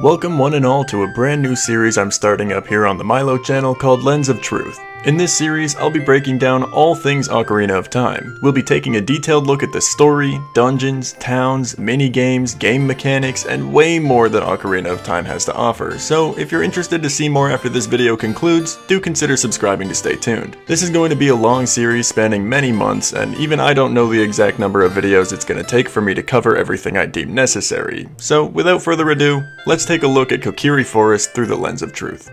Welcome one and all to a brand new series I'm starting up here on the Myloe channel called Lens of Truth. In this series, I'll be breaking down all things Ocarina of Time. We'll be taking a detailed look at the story, dungeons, towns, mini-games, game mechanics, and way more that Ocarina of Time has to offer, so if you're interested to see more after this video concludes, do consider subscribing to stay tuned. This is going to be a long series spanning many months, and even I don't know the exact number of videos it's going to take for me to cover everything I deem necessary. So without further ado, let's take a look at Kokiri Forest through the lens of truth.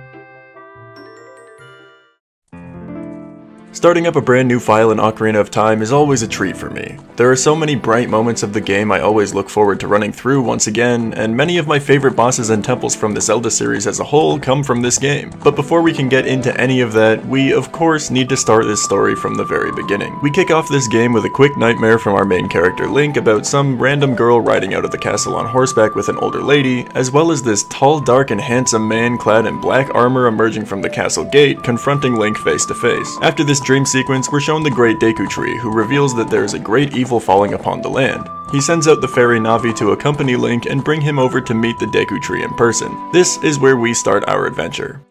Starting up a brand new file in Ocarina of Time is always a treat for me. There are so many bright moments of the game I always look forward to running through once again, and many of my favorite bosses and temples from the Zelda series as a whole come from this game. But before we can get into any of that, we of course need to start this story from the very beginning. We kick off this game with a quick nightmare from our main character Link about some random girl riding out of the castle on horseback with an older lady, as well as this tall, dark, and handsome man clad in black armor emerging from the castle gate, confronting Link face to face. After this dream sequence, we're shown the Great Deku Tree, who reveals that there is a great evil falling upon the land. He sends out the fairy Navi to accompany Link and bring him over to meet the Deku Tree in person. This is where we start our adventure.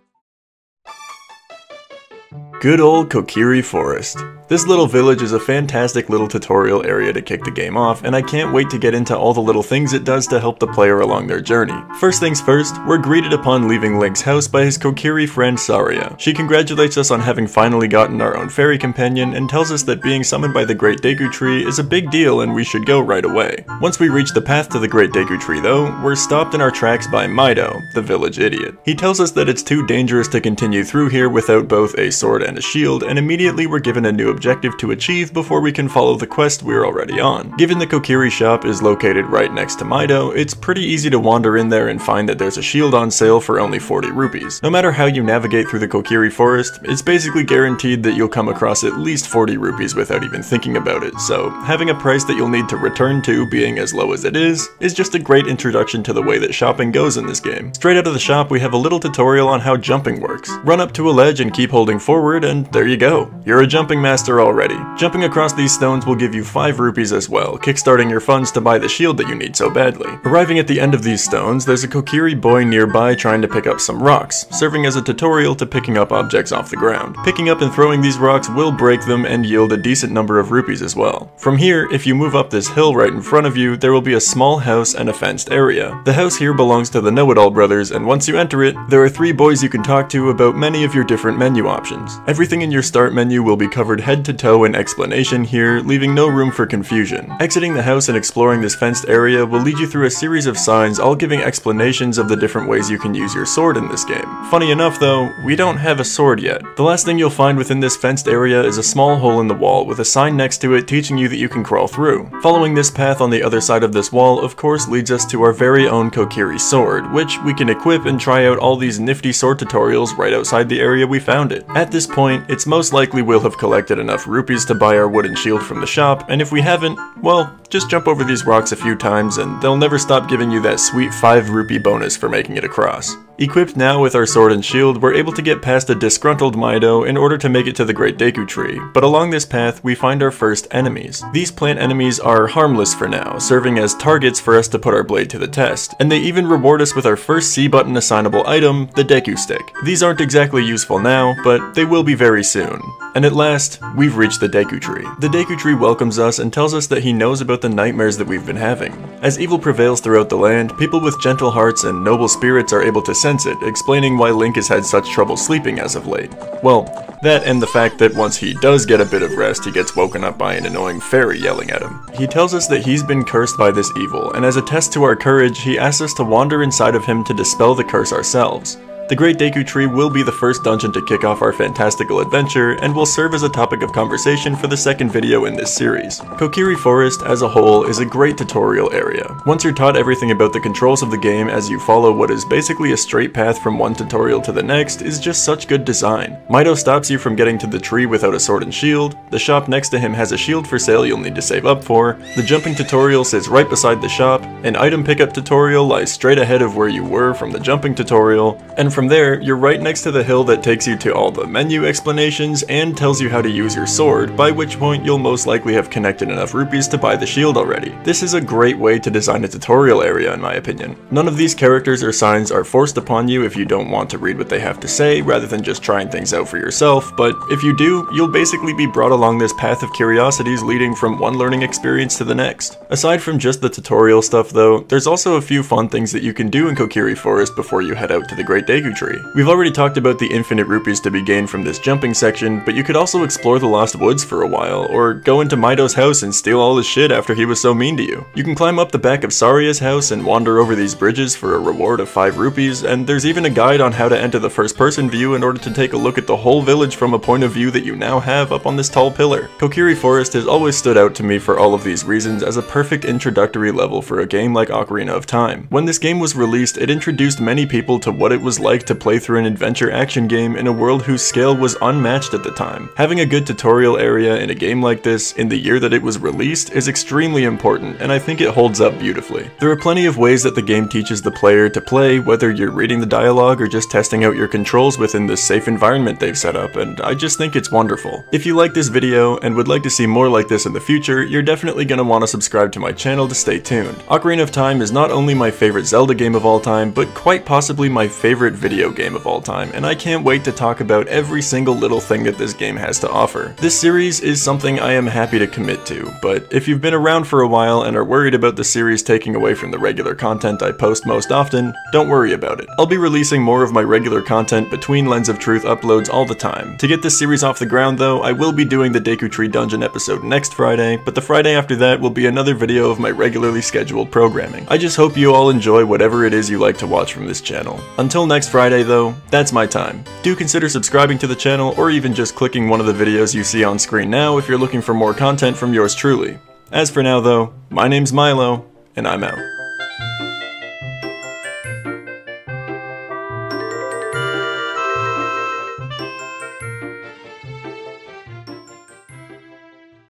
Good old Kokiri Forest. This little village is a fantastic little tutorial area to kick the game off, and I can't wait to get into all the little things it does to help the player along their journey. First things first, we're greeted upon leaving Link's house by his Kokiri friend Saria. She congratulates us on having finally gotten our own fairy companion and tells us that being summoned by the Great Deku Tree is a big deal and we should go right away. Once we reach the path to the Great Deku Tree though, we're stopped in our tracks by Mido, the village idiot. He tells us that it's too dangerous to continue through here without both a sword and a shield, and immediately we're given a new objective to achieve before we can follow the quest we're already on. Given the Kokiri shop is located right next to Mido, it's pretty easy to wander in there and find that there's a shield on sale for only 40 rupees. No matter how you navigate through the Kokiri forest, it's basically guaranteed that you'll come across at least 40 rupees without even thinking about it, so having a price that you'll need to return to being as low as it is, is just a great introduction to the way that shopping goes in this game. Straight out of the shop we have a little tutorial on how jumping works. Run up to a ledge and keep holding forward and there you go. You're a jumping master already. Jumping across these stones will give you 5 rupees as well, kickstarting your funds to buy the shield that you need so badly. Arriving at the end of these stones, there's a Kokiri boy nearby trying to pick up some rocks, serving as a tutorial to picking up objects off the ground. Picking up and throwing these rocks will break them and yield a decent number of rupees as well. From here, if you move up this hill right in front of you, there will be a small house and a fenced area. The house here belongs to the Know-It-All brothers, and once you enter it, there are three boys you can talk to about many of your different menu options. Everything in your start menu will be covered head to toe in explanation here, leaving no room for confusion. Exiting the house and exploring this fenced area will lead you through a series of signs all giving explanations of the different ways you can use your sword in this game. Funny enough though, we don't have a sword yet. The last thing you'll find within this fenced area is a small hole in the wall with a sign next to it teaching you that you can crawl through. Following this path on the other side of this wall of course leads us to our very own Kokiri sword, which we can equip and try out all these nifty sword tutorials right outside the area we found it. At this point, it's most likely we'll have collected enough rupees to buy our wooden shield from the shop, and if we haven't, well, just jump over these rocks a few times and they'll never stop giving you that sweet 5 rupee bonus for making it across. Equipped now with our sword and shield, we're able to get past a disgruntled Mido in order to make it to the Great Deku Tree, but along this path we find our first enemies. These plant enemies are harmless for now, serving as targets for us to put our blade to the test, and they even reward us with our first C button assignable item, the Deku Stick. These aren't exactly useful now, but they will be very soon. And at last, we've reached the Deku Tree. The Deku Tree welcomes us and tells us that he knows about the nightmares that we've been having. As evil prevails throughout the land, people with gentle hearts and noble spirits are able to sense it, explaining why Link has had such trouble sleeping as of late. Well, that and the fact that once he does get a bit of rest, he gets woken up by an annoying fairy yelling at him. He tells us that he's been cursed by this evil, and as a test to our courage, he asks us to wander inside of him to dispel the curse ourselves. The Great Deku Tree will be the first dungeon to kick off our fantastical adventure, and will serve as a topic of conversation for the second video in this series. Kokiri Forest, as a whole, is a great tutorial area. Once you're taught everything about the controls of the game as you follow what is basically a straight path from one tutorial to the next is just such good design. Mido stops you from getting to the tree without a sword and shield, the shop next to him has a shield for sale you'll need to save up for, the jumping tutorial sits right beside the shop, an item pickup tutorial lies straight ahead of where you were from the jumping tutorial, and from there, you're right next to the hill that takes you to all the menu explanations and tells you how to use your sword, by which point you'll most likely have connected enough rupees to buy the shield already. This is a great way to design a tutorial area in my opinion. None of these characters or signs are forced upon you if you don't want to read what they have to say, rather than just trying things out for yourself, but if you do, you'll basically be brought along this path of curiosities leading from one learning experience to the next. Aside from just the tutorial stuff though, there's also a few fun things that you can do in Kokiri Forest before you head out to the Great Tree. We've already talked about the infinite rupees to be gained from this jumping section, but you could also explore the Lost Woods for a while, or go into Mido's house and steal all his shit after he was so mean to you. You can climb up the back of Saria's house and wander over these bridges for a reward of 5 rupees, and there's even a guide on how to enter the first person view in order to take a look at the whole village from a point of view that you now have up on this tall pillar. Kokiri Forest has always stood out to me for all of these reasons as a perfect introductory level for a game like Ocarina of Time. When this game was released, it introduced many people to what it was like to play through an adventure action game in a world whose scale was unmatched at the time. Having a good tutorial area in a game like this, in the year that it was released, is extremely important, and I think it holds up beautifully. There are plenty of ways that the game teaches the player to play, whether you're reading the dialogue or just testing out your controls within this safe environment they've set up, and I just think it's wonderful. If you like this video and would like to see more like this in the future, you're definitely going to want to subscribe to my channel to stay tuned. Ocarina of Time is not only my favorite Zelda game of all time, but quite possibly my favorite video game of all time, and I can't wait to talk about every single little thing that this game has to offer. This series is something I am happy to commit to, but if you've been around for a while and are worried about the series taking away from the regular content I post most often, don't worry about it. I'll be releasing more of my regular content between Lens of Truth uploads all the time. To get this series off the ground though, I will be doing the Deku Tree Dungeon episode next Friday, but the Friday after that will be another video of my regularly scheduled programming. I just hope you all enjoy whatever it is you like to watch from this channel. Until next Friday though, that's my time. Do consider subscribing to the channel or even just clicking one of the videos you see on screen now if you're looking for more content from yours truly. As for now though, my name's Myloe, and I'm out.